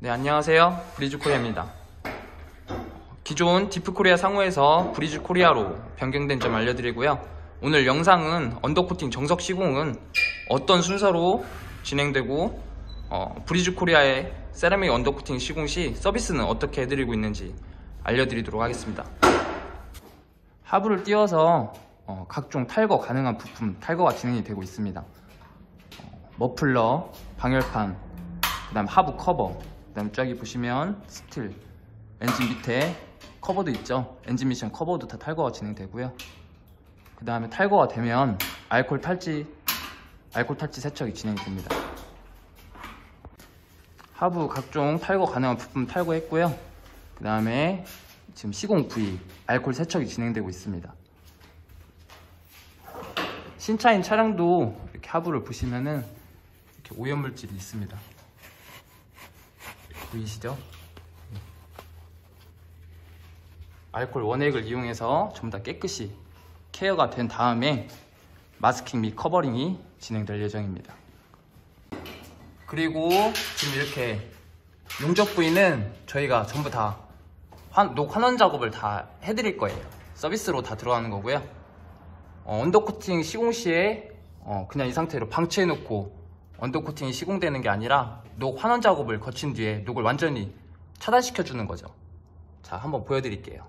네, 안녕하세요. 브리즈 코리아입니다. 기존 디프 코리아 상호에서 브리즈 코리아로 변경된 점 알려드리고요. 오늘 영상은 undercoating 정석 시공은 어떤 순서로 진행되고 어, 브리즈 코리아의 세라믹 undercoating 시공 시 서비스는 어떻게 해드리고 있는지 알려드리도록 하겠습니다. 하부를 띄워서 어, 각종 탈거 가능한 부품 탈거가 진행이 되고 있습니다. 어, 머플러, 방열판, 그 다음 하부 커버, 그 다음 쫙 보시면 스틸, 엔진 밑에 커버도 있죠. 엔진 미션 커버도 다 탈거가 진행되고요. 그 다음에 탈거가 되면 알콜 탈지, 알콜 탈지 세척이 진행이 됩니다. 하부 각종 탈거 가능한 부품 탈거했고요. 그 다음에 지금 시공 부위 알콜 세척이 진행되고 있습니다. 신차인 차량도 이렇게 하부를 보시면은 이렇게 오염물질이 있습니다. 보이시죠? 알콜 원액을 이용해서 전부 다 깨끗이 케어가 된 다음에 마스킹 및 covering이 진행될 예정입니다. 그리고 지금 이렇게 용접 부위는 저희가 전부 다 환, 녹 환원 작업을 다 해드릴 거예요. 서비스로 다 들어가는 거고요. 어, 언더코팅 시공 시에 어, 그냥 이 상태로 방치해놓고 언더 코팅이 시공되는 게 아니라 녹 환원 작업을 거친 뒤에 녹을 완전히 차단시켜 주는 거죠. 자, 한번 보여드릴게요.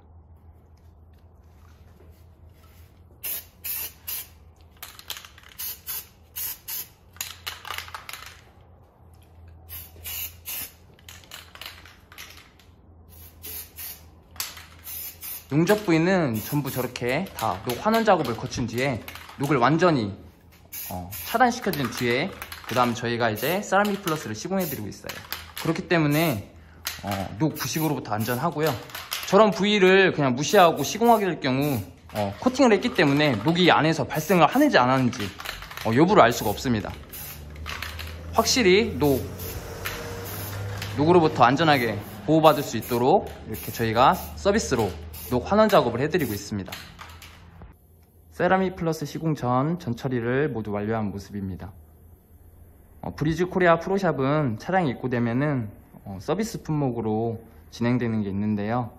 용접 부위는 전부 저렇게 다 녹 환원 작업을 거친 뒤에 녹을 완전히 어, 차단시켜준 뒤에 그 다음 저희가 이제 세라믹 플러스를 시공해드리고 있어요 그렇기 때문에 어, 녹 부식으로부터 안전하고요 저런 부위를 그냥 무시하고 시공하게 될 경우 어, 코팅을 했기 때문에 녹이 안에서 발생을 하는지 안 하는지 어, 여부를 알 수가 없습니다 확실히 녹 녹으로부터 안전하게 보호받을 수 있도록 이렇게 저희가 서비스로 녹 환원 작업을 해드리고 있습니다. 세라믹 플러스 시공 전 전처리를 모두 완료한 모습입니다. 어, 브리즈 코리아 pro shop은 차량이 입고되면은 어, 서비스 품목으로 진행되는 게 있는데요.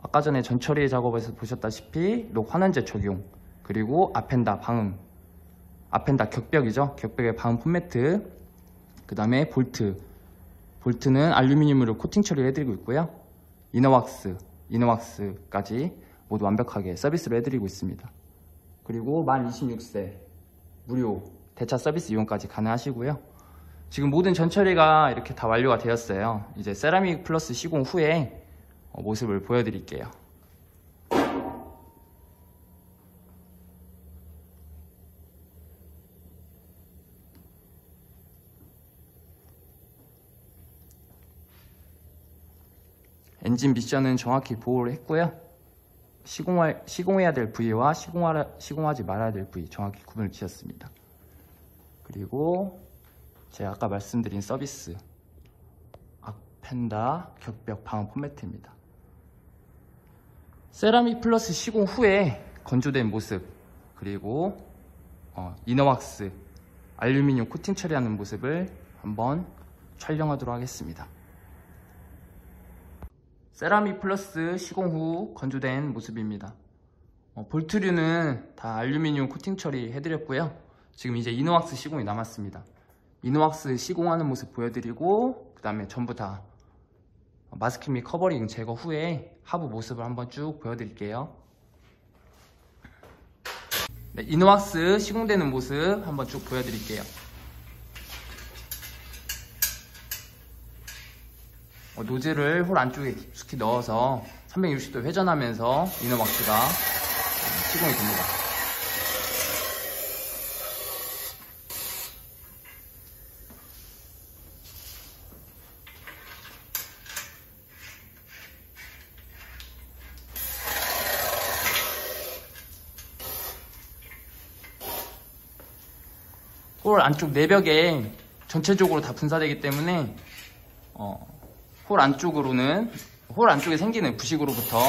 아까 전에 전처리 작업에서 보셨다시피 녹 환원제 적용 그리고 앞 휀다 방음 앞 휀다 격벽이죠. 격벽의 방음 foam mat 그 다음에 볼트 볼트는 알루미늄으로 코팅 처리를 해드리고 있고요. inner wax inner wax까지 모두 완벽하게 서비스로 해드리고 있습니다. 그리고 만 26세 무료 대차 서비스 이용까지 가능하시고요. 지금 모든 전처리가 이렇게 다 완료가 되었어요. 이제 세라믹 플러스 시공 후에 어, 모습을 보여드릴게요. 엔진 미션은 정확히 보호를 했고요. 시공할, 시공해야 될 부위와 시공하, 시공하지 말아야 될 부위 정확히 구분을 지었습니다. 그리고 제가 아까 말씀드린 서비스 악펜다 격벽 방음 포매트입니다. 세라믹 플러스 시공 후에 건조된 모습 그리고 어, 이너왁스 알루미늄 코팅 처리하는 모습을 한번 촬영하도록 하겠습니다. 세라믹 플러스 시공 후 건조된 모습입니다. 어, 볼트류는 다 알루미늄 코팅 처리 해드렸고요. 지금 이제 inner wax 시공이 남았습니다. inner wax 시공하는 모습 보여드리고 그 다음에 전부 다 마스킹 및 covering 제거 후에 하부 모습을 한번 쭉 보여드릴게요. 네, 이노왁스 시공되는 모습 한번 쭉 보여드릴게요. 어, 노즐을 홀 안쪽에 깊숙이 넣어서 360도 회전하면서 이너박스가 어, 시공이 됩니다. 홀 안쪽 내벽에 전체적으로 다 분사되기 때문에 어, 홀 안쪽으로는 홀 안쪽에 생기는 부식으로부터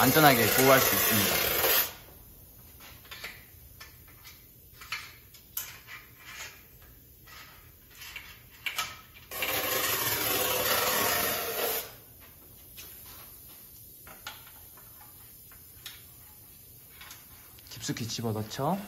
안전하게 보호할 수 있습니다. 깊숙이 집어넣죠.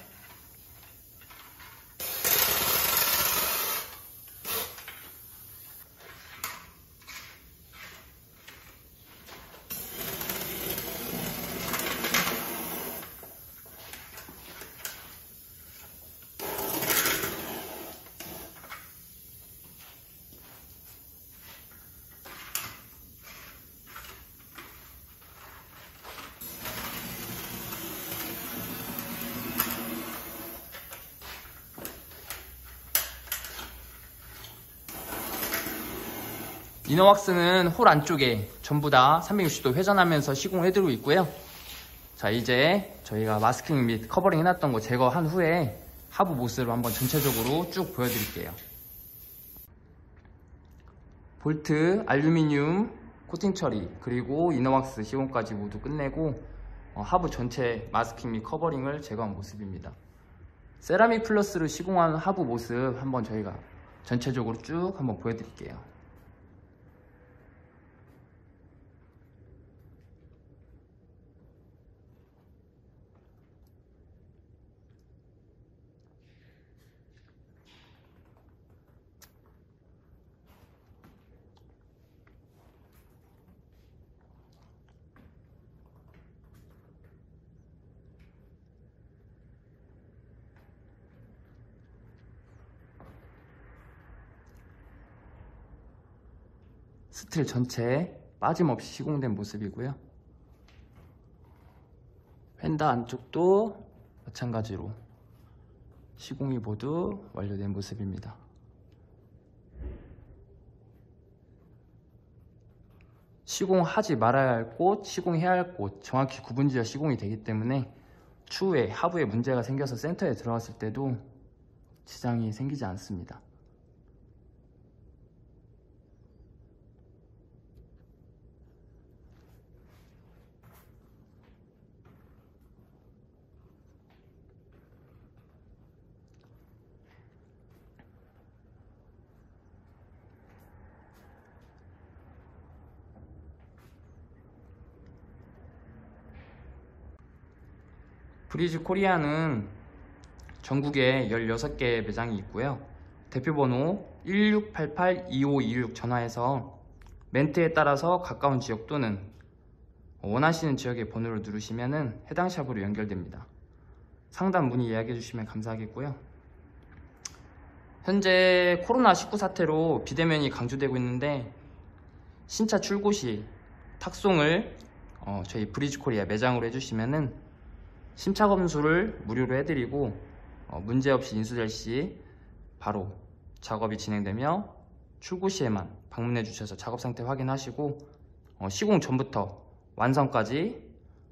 inner wax는 홀 안쪽에 전부 다 360도 회전하면서 시공해드리고 있고요. 자 이제 저희가 마스킹 및 covering 해놨던 거 제거한 후에 하부 모습을 한번 전체적으로 쭉 보여드릴게요. 볼트, 알루미늄, 코팅 처리, 그리고 inner wax 시공까지 모두 끝내고 어, 하부 전체 마스킹 및 covering을 제거한 모습입니다. 세라믹 플러스로 시공한 하부 모습 한번 저희가 전체적으로 쭉 한번 보여드릴게요. 스틸 전체 빠짐없이 시공된 모습이고요. 휀다 안쪽도 마찬가지로 시공이 모두 완료된 모습입니다. 시공하지 말아야 할 곳, 시공해야 할 곳 정확히 구분지어 시공이 되기 때문에 추후에 하부에 문제가 생겨서 센터에 들어갔을 때도 지장이 생기지 않습니다. 브리즈 코리아는 전국에 16개 매장이 있고요. 대표번호 1688-2526 전화해서 멘트에 따라서 가까운 지역 또는 원하시는 지역의 번호를 누르시면 해당 샵으로 연결됩니다. 상담 문의 예약해 주시면 감사하겠고요. 현재 코로나19 사태로 비대면이 강조되고 있는데 신차 출고 시 탁송을 어, 저희 브리즈 코리아 매장으로 해주시면은 신차 검수를 무료로 해드리고 어, 문제없이 인수될 시 바로 작업이 진행되며 출고 시에만 방문해 주셔서 작업 상태 확인하시고 어, 시공 전부터 완성까지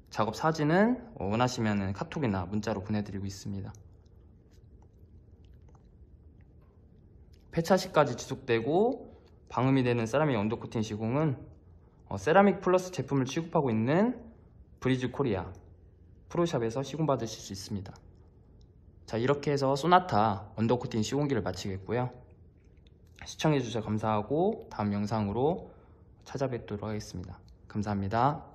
작업 사진은 어, 원하시면 카톡이나 문자로 보내드리고 있습니다. 폐차 시까지 지속되고 방음이 되는 세라믹 undercoating 시공은 어, 세라믹 플러스 제품을 취급하고 있는 브리즈 코리아 pro shop에서 시공받으실 수 있습니다. 자 이렇게 해서 소나타 undercoating 시공기를 마치겠고요. 시청해주셔서 감사하고 다음 영상으로 찾아뵙도록 하겠습니다. 감사합니다.